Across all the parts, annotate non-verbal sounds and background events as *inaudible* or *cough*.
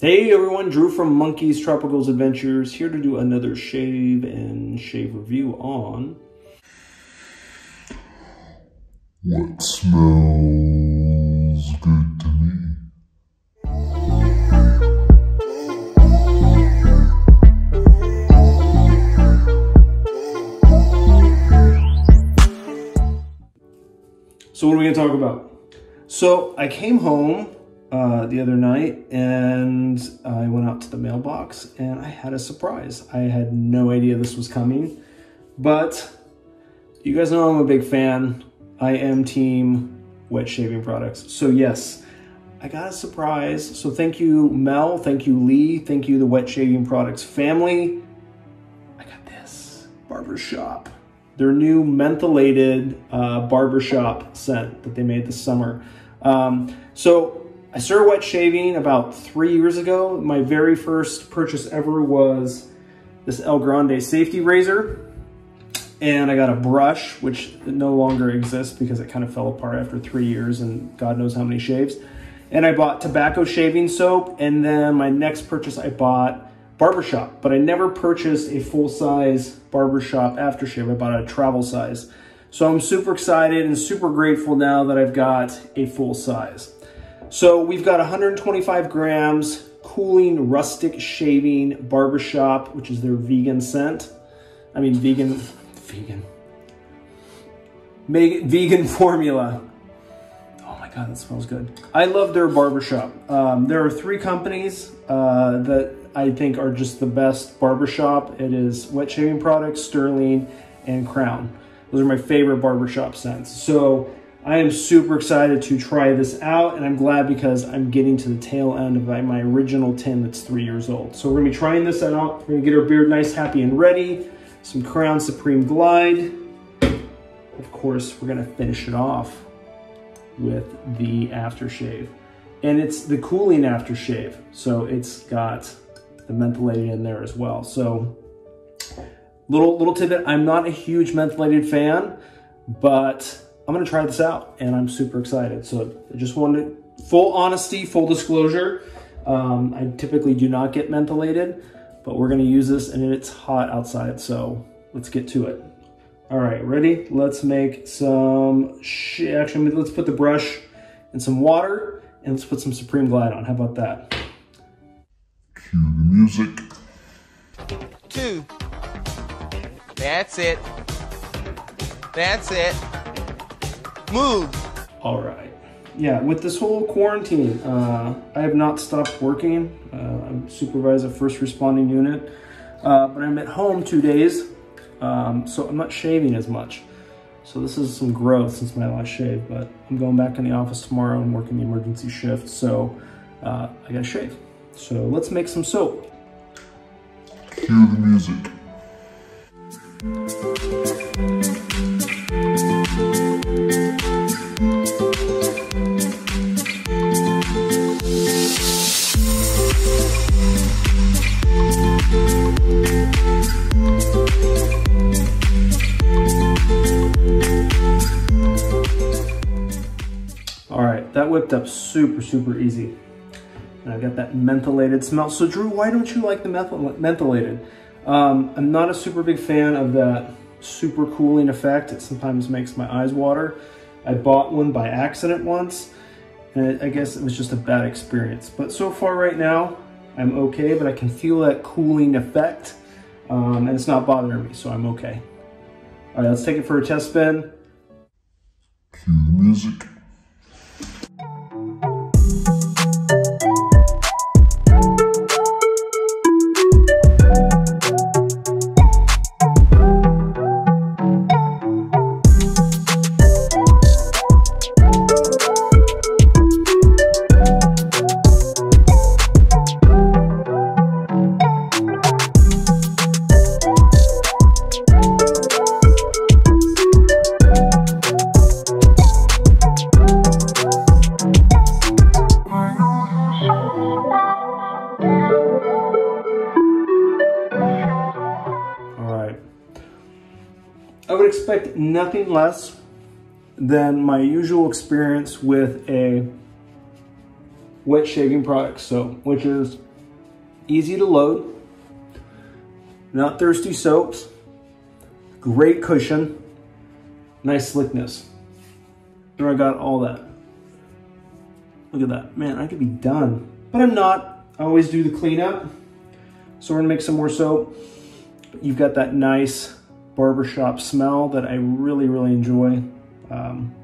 Hey everyone, Drew from Monkey's Tropicals Adventures here to do another shave and shave review on what smells good to me. So what are we gonna talk about? So I came home uh, the other night and I went out to the mailbox and I had a surprise. I had no idea this was coming, but you guys know I'm a big fan. I am team wet shaving products. So yes, I got a surprise. So thank you, Mel. Thank you, Lee. Thank you, the wet shaving products family. I got this barbershop. Their new mentholated uh, barbershop scent that they made this summer. Um, so I started wet shaving about three years ago. My very first purchase ever was this El Grande safety razor. And I got a brush, which no longer exists because it kind of fell apart after three years and God knows how many shaves. And I bought tobacco shaving soap. And then my next purchase, I bought barbershop, but I never purchased a full-size barbershop aftershave. I bought a travel size. So I'm super excited and super grateful now that I've got a full size. So we've got 125 grams cooling rustic shaving barbershop, which is their vegan scent. I mean, vegan, vegan, vegan *laughs* formula. Oh my God, that smells good. I love their barbershop. Um, there are three companies uh, that I think are just the best barbershop. It is Wet Shaving Products, Stirling, and Crown. Those are my favorite barbershop scents. So I am super excited to try this out and I'm glad because I'm getting to the tail end of my original tin that's three years old. So we're gonna be trying this out. We're gonna get our beard nice, happy, and ready. Some Crown Supreme Glide. Of course, we're gonna finish it off with the aftershave. And it's the cooling aftershave. So it's got the mentholated in there as well. So little, little tidbit, I'm not a huge mentholated fan, but I'm gonna try this out and I'm super excited. So I just wanted full honesty, full disclosure. Um, I typically do not get mentholated, but we're gonna use this and it's hot outside, so let's get to it. All right, ready? Let's make some, actually let's put the brush in some water and let's put some Supreme Glide on. How about that? Cue the music. Two. That's it. That's it move. All right. Yeah, with this whole quarantine, uh, I have not stopped working. Uh, I'm supervisor first responding unit, uh, but I'm at home two days, um, so I'm not shaving as much. So this is some growth since my last shave, but I'm going back in the office tomorrow and working the emergency shift, so uh, I gotta shave. So let's make some soap. Cue the music. Up super, super easy. And I got that mentholated smell. So Drew, why don't you like the mentholated? Um, I'm not a super big fan of that super cooling effect. It sometimes makes my eyes water. I bought one by accident once, and I guess it was just a bad experience. But so far right now, I'm okay, but I can feel that cooling effect, um, and it's not bothering me, so I'm okay. All right, let's take it for a test spin. Cue music. Expect nothing less than my usual experience with a wet shaving product So, which is easy to load, not thirsty soaps, great cushion, nice slickness. There I got all that. Look at that. Man, I could be done. But I'm not. I always do the cleanup. So we're gonna make some more soap. You've got that nice barbershop smell that I really, really enjoy. Um,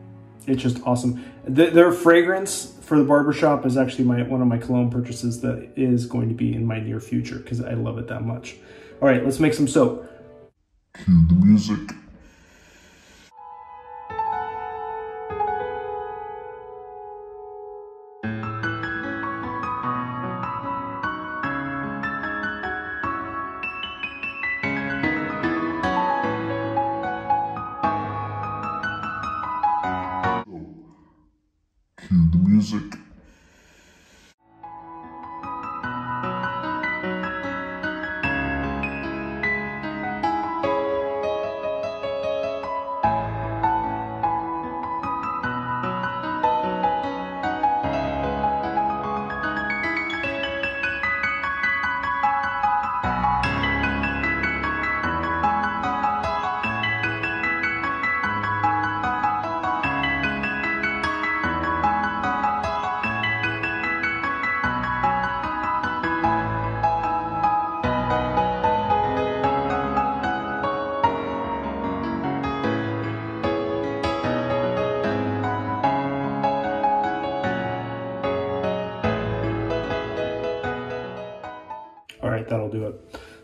it's just awesome. The, their fragrance for the barbershop is actually my one of my cologne purchases that is going to be in my near future because I love it that much. All right, let's make some soap. Cue the music. Cue the music.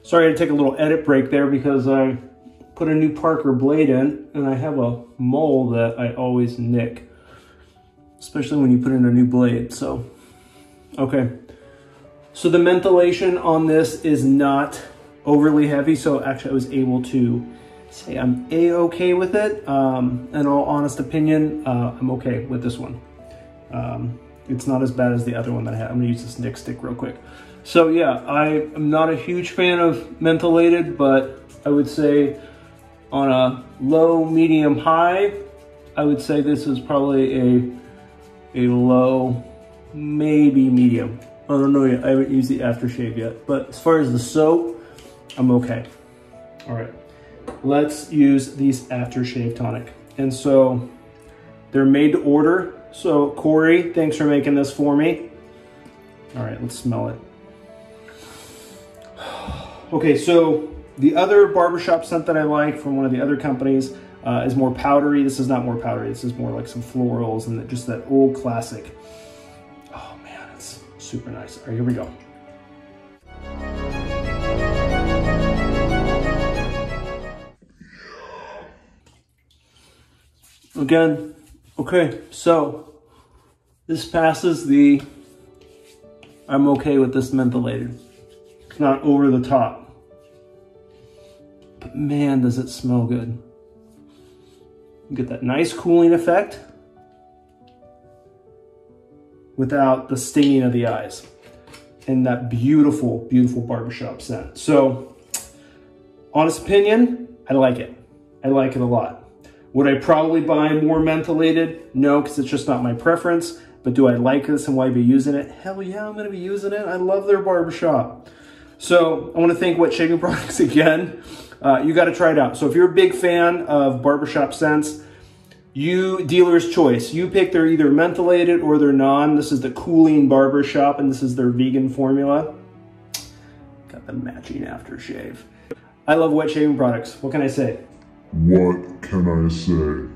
Sorry to take a little edit break there because I put a new Parker blade in and I have a mole that I always nick, especially when you put in a new blade. So, okay. So the mentholation on this is not overly heavy. So actually I was able to say I'm a-okay with it. Um, in all honest opinion, uh, I'm okay with this one. Um, it's not as bad as the other one that I had. I'm gonna use this Nick stick real quick. So yeah, I am not a huge fan of mentholated, but I would say on a low, medium, high, I would say this is probably a a low, maybe medium. I don't know yet. I haven't used the aftershave yet, but as far as the soap, I'm okay. All right, let's use these aftershave tonic. And so they're made to order. So Corey, thanks for making this for me. All right, let's smell it. *sighs* Okay, so the other barbershop scent that I like from one of the other companies uh, is more powdery. This is not more powdery. This is more like some florals and just that old classic. Oh man, it's super nice. All right, here we go. Again, okay, so this passes the I'm okay with this mentholated. It's not over the top. But man, does it smell good. You get that nice cooling effect without the stinging of the eyes. And that beautiful, beautiful barbershop scent. So, honest opinion, I like it. I like it a lot. Would I probably buy more mentholated? No, because it's just not my preference. But do I like this and I be using it? Hell yeah, I'm going to be using it. I love their barbershop. So I want to thank Wet Shaving *laughs* Products again. Uh, you got to try it out. So if you're a big fan of barbershop scents, you dealer's choice. You pick they're either mentholated or they're non. This is the Cooling Barbershop and this is their vegan formula. Got the matching aftershave. I love Wet Shaving Products. What can I say? What can I say?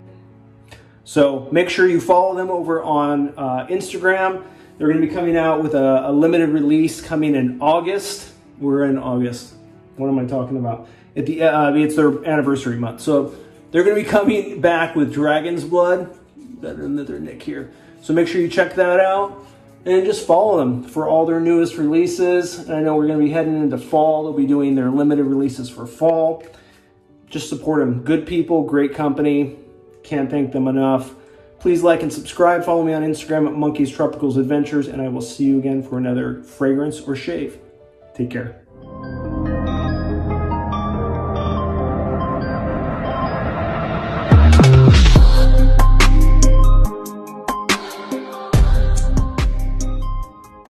So make sure you follow them over on uh, Instagram. They're going to be coming out with a, a, limited release coming in August. We're in August. What am I talking about? At the uh, it's their anniversary month. So they're going to be coming back with Dragon's Blood. Got another nick here. So make sure you check that out and just follow them for all their newest releases. And I know we're going to be heading into fall. They'll be doing their limited releases for fall. Just support them. Good people, great company. Can't thank them enough. Please like and subscribe. Follow me on Instagram at Monkeys Tropicals Adventures, and I will see you again for another fragrance or shave. Take care.